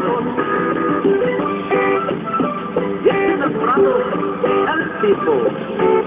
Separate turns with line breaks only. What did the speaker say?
blancos y enamorados al tipo.